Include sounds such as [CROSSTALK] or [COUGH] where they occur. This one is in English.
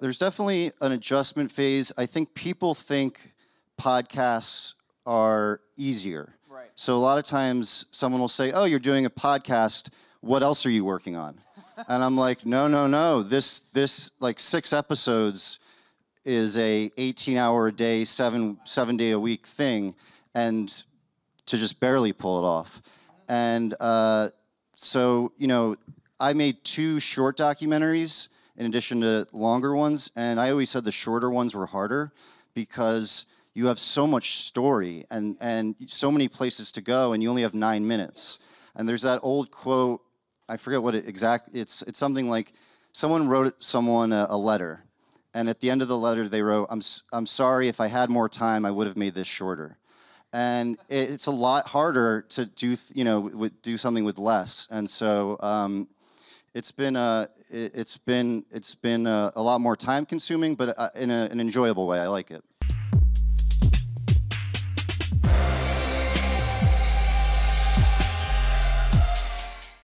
there's definitely an adjustment phase. I think people think podcasts are easier. Right. So a lot of times someone will say, "Oh, you're doing a podcast. What else are you working on?" [LAUGHS] and I'm like, "No, no, no. This this like 6 episodes is a 18 hour a day, 7 7 day a week thing and to just barely pull it off." And uh, so, you know, I made two short documentaries in addition to longer ones, and I always said the shorter ones were harder because you have so much story and, and so many places to go, and you only have nine minutes. And there's that old quote, I forget what it exact, it's, it's something like someone wrote someone a, a letter, and at the end of the letter they wrote, I'm, I'm sorry, if I had more time, I would have made this shorter and it- it's a lot harder to do you know do something with less and so um, it's been a it, it's been it's been a, a lot more time consuming but uh, in a, an enjoyable way. I like it